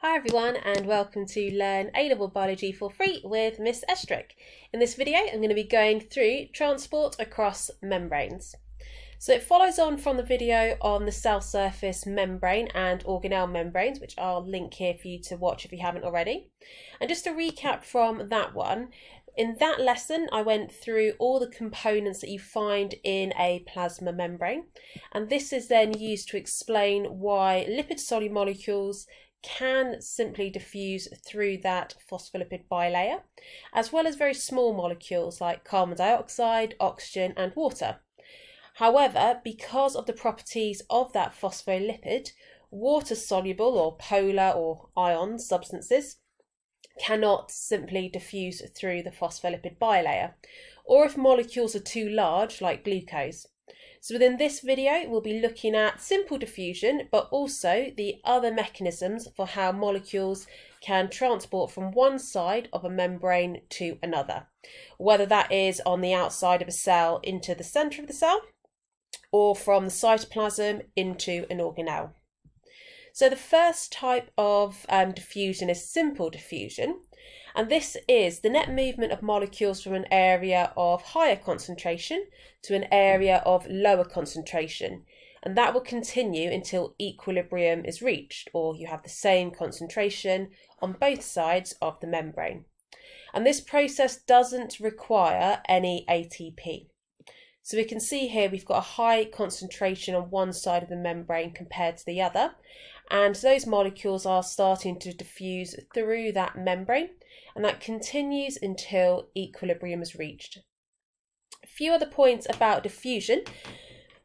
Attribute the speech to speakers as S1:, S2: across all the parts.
S1: Hi everyone and welcome to Learn A-Level Biology for free with Miss Estruch. In this video I'm going to be going through transport across membranes. So it follows on from the video on the cell surface membrane and organelle membranes which I'll link here for you to watch if you haven't already. And just to recap from that one, in that lesson, I went through all the components that you find in a plasma membrane, and this is then used to explain why lipid-soluble molecules can simply diffuse through that phospholipid bilayer, as well as very small molecules like carbon dioxide, oxygen, and water. However, because of the properties of that phospholipid, water soluble or polar or ion substances cannot simply diffuse through the phospholipid bilayer, or if molecules are too large, like glucose. So within this video, we'll be looking at simple diffusion, but also the other mechanisms for how molecules can transport from one side of a membrane to another, whether that is on the outside of a cell into the centre of the cell, or from the cytoplasm into an organelle. So the first type of um, diffusion is simple diffusion. And this is the net movement of molecules from an area of higher concentration to an area of lower concentration. And that will continue until equilibrium is reached, or you have the same concentration on both sides of the membrane. And this process doesn't require any ATP. So we can see here we've got a high concentration on one side of the membrane compared to the other, and those molecules are starting to diffuse through that membrane and that continues until equilibrium is reached. A few other points about diffusion.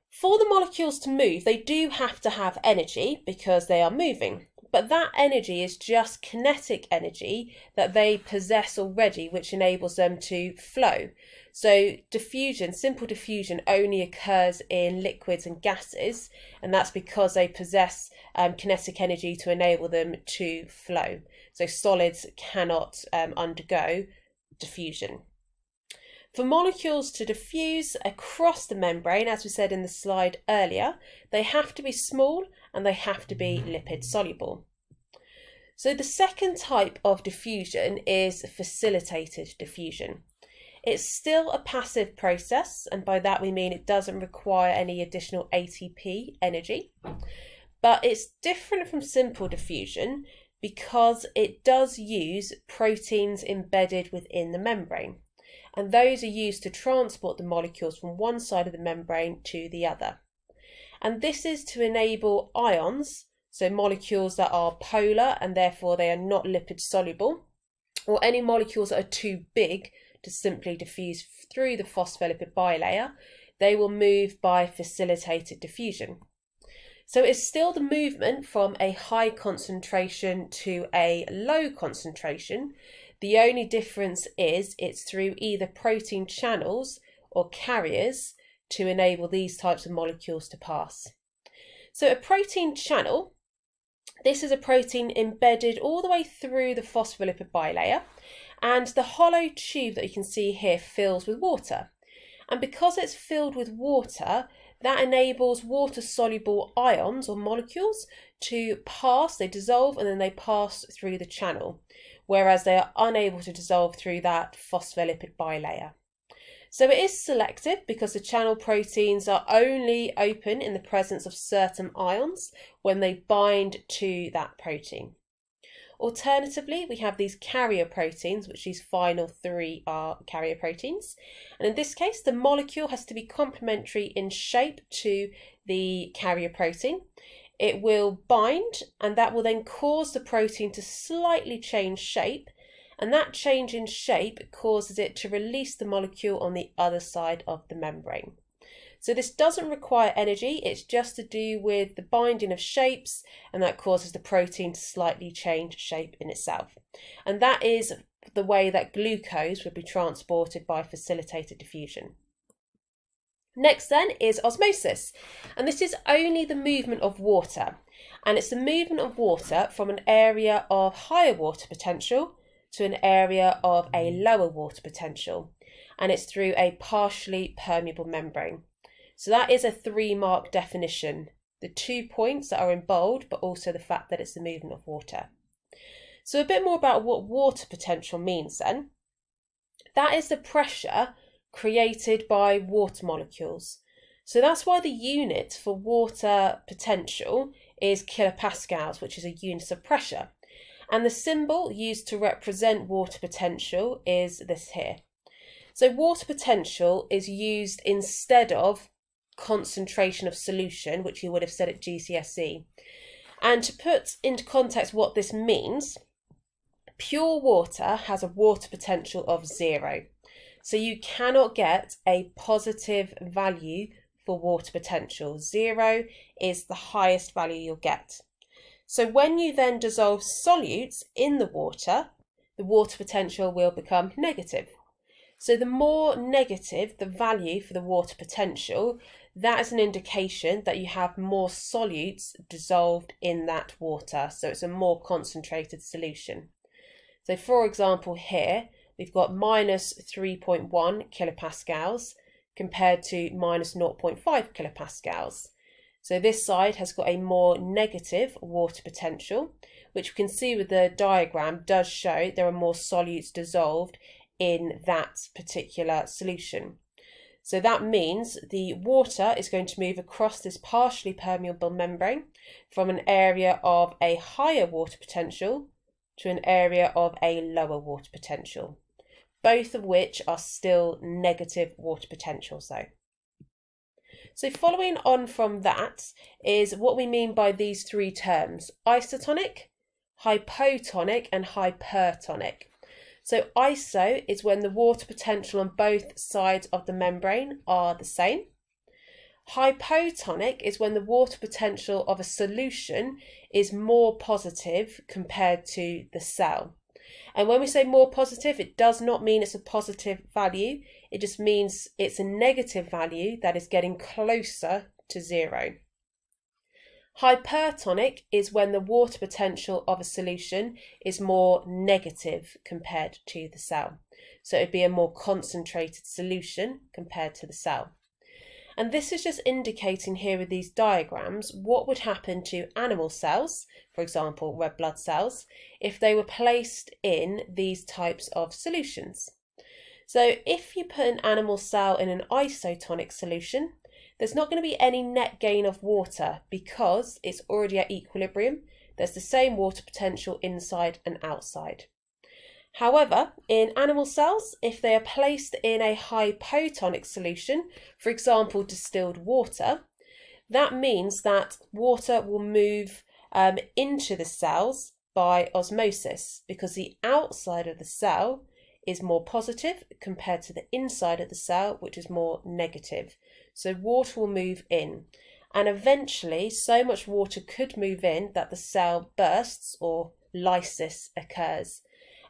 S1: For the molecules to move, they do have to have energy because they are moving. But that energy is just kinetic energy that they possess already, which enables them to flow. So diffusion, simple diffusion, only occurs in liquids and gases, and that's because they possess um, kinetic energy to enable them to flow. So solids cannot um, undergo diffusion. For molecules to diffuse across the membrane, as we said in the slide earlier, they have to be small and they have to be lipid soluble. So the second type of diffusion is facilitated diffusion. It's still a passive process, and by that we mean it doesn't require any additional ATP energy. But it's different from simple diffusion because it does use proteins embedded within the membrane. And those are used to transport the molecules from one side of the membrane to the other. And this is to enable ions, so molecules that are polar and therefore they are not lipid soluble, or any molecules that are too big to simply diffuse through the phospholipid bilayer, they will move by facilitated diffusion. So it's still the movement from a high concentration to a low concentration. The only difference is it's through either protein channels or carriers to enable these types of molecules to pass. So a protein channel, this is a protein embedded all the way through the phospholipid bilayer and the hollow tube that you can see here fills with water. And because it's filled with water, that enables water soluble ions or molecules to pass, they dissolve and then they pass through the channel, whereas they are unable to dissolve through that phospholipid bilayer. So it is selective because the channel proteins are only open in the presence of certain ions when they bind to that protein. Alternatively, we have these carrier proteins, which these final three are carrier proteins. And in this case, the molecule has to be complementary in shape to the carrier protein. It will bind, and that will then cause the protein to slightly change shape. And that change in shape causes it to release the molecule on the other side of the membrane. So this doesn't require energy, it's just to do with the binding of shapes and that causes the protein to slightly change shape in itself. And that is the way that glucose would be transported by facilitated diffusion. Next then is osmosis, and this is only the movement of water, and it's the movement of water from an area of higher water potential to an area of a mm. lower water potential, and it's through a partially permeable membrane. So that is a three mark definition. The two points that are in bold, but also the fact that it's the movement of water. So a bit more about what water potential means then. That is the pressure created by water molecules. So that's why the unit for water potential is kilopascals, which is a unit of pressure. And the symbol used to represent water potential is this here. So water potential is used instead of concentration of solution, which you would have said at GCSE. And to put into context what this means, pure water has a water potential of zero. So you cannot get a positive value for water potential. Zero is the highest value you'll get. So when you then dissolve solutes in the water, the water potential will become negative. So the more negative the value for the water potential, that is an indication that you have more solutes dissolved in that water. So it's a more concentrated solution. So for example here, we've got minus 3.1 kilopascals compared to minus 0.5 kilopascals. So this side has got a more negative water potential, which we can see with the diagram does show there are more solutes dissolved in that particular solution. So that means the water is going to move across this partially permeable membrane from an area of a higher water potential to an area of a lower water potential, both of which are still negative water potentials though. So following on from that is what we mean by these three terms, isotonic, hypotonic and hypertonic. So iso is when the water potential on both sides of the membrane are the same. Hypotonic is when the water potential of a solution is more positive compared to the cell. And when we say more positive, it does not mean it's a positive value. It just means it's a negative value that is getting closer to zero. Hypertonic is when the water potential of a solution is more negative compared to the cell. So it would be a more concentrated solution compared to the cell. And this is just indicating here with these diagrams what would happen to animal cells, for example, red blood cells, if they were placed in these types of solutions. So if you put an animal cell in an isotonic solution, there's not going to be any net gain of water because it's already at equilibrium. There's the same water potential inside and outside. However, in animal cells, if they are placed in a hypotonic solution, for example, distilled water, that means that water will move um, into the cells by osmosis because the outside of the cell is more positive compared to the inside of the cell, which is more negative. So water will move in. And eventually, so much water could move in that the cell bursts or lysis occurs.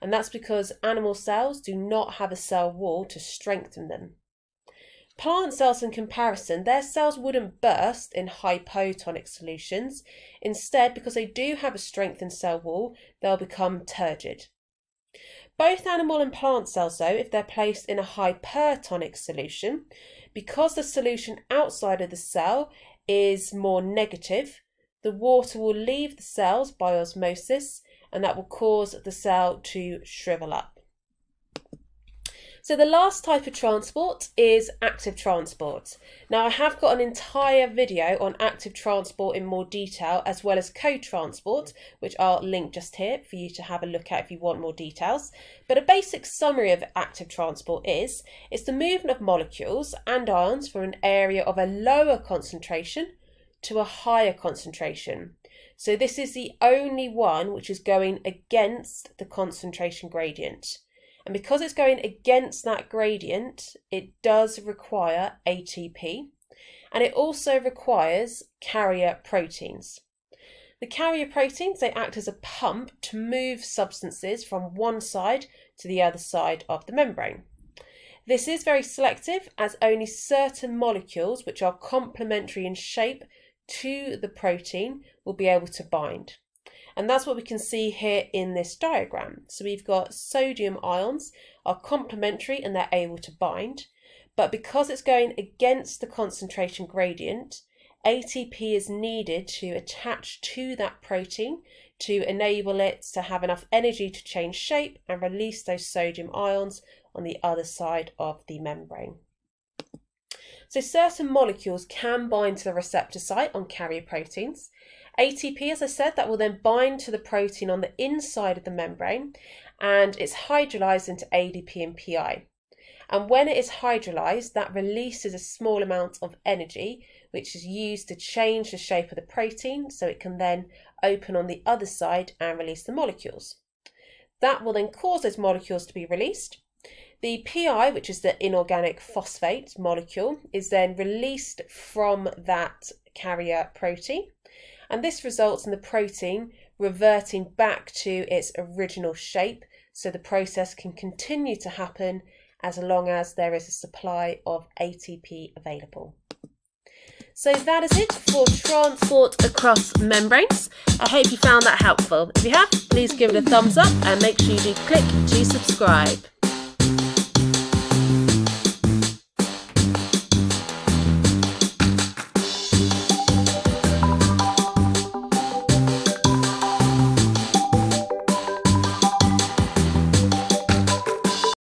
S1: And that's because animal cells do not have a cell wall to strengthen them. Plant cells, in comparison, their cells wouldn't burst in hypotonic solutions. Instead, because they do have a strengthened cell wall, they'll become turgid. Both animal and plant cells, though, if they're placed in a hypertonic solution, because the solution outside of the cell is more negative, the water will leave the cells by osmosis and that will cause the cell to shrivel up. So the last type of transport is active transport. Now I have got an entire video on active transport in more detail as well as co-transport which I'll link just here for you to have a look at if you want more details. But a basic summary of active transport is it's the movement of molecules and ions from an area of a lower concentration to a higher concentration. So this is the only one which is going against the concentration gradient. And because it's going against that gradient, it does require ATP and it also requires carrier proteins. The carrier proteins, they act as a pump to move substances from one side to the other side of the membrane. This is very selective as only certain molecules which are complementary in shape to the protein will be able to bind. And that's what we can see here in this diagram. So we've got sodium ions are complementary and they're able to bind. But because it's going against the concentration gradient, ATP is needed to attach to that protein to enable it to have enough energy to change shape and release those sodium ions on the other side of the membrane. So certain molecules can bind to the receptor site on carrier proteins. ATP, as I said, that will then bind to the protein on the inside of the membrane and it's hydrolyzed into ADP and PI. And when it is hydrolyzed, that releases a small amount of energy, which is used to change the shape of the protein so it can then open on the other side and release the molecules. That will then cause those molecules to be released. The PI, which is the inorganic phosphate molecule, is then released from that carrier protein. And this results in the protein reverting back to its original shape so the process can continue to happen as long as there is a supply of ATP available. So that is it for transport across membranes. I hope you found that helpful. If you have, please give it a thumbs up and make sure you do click to subscribe.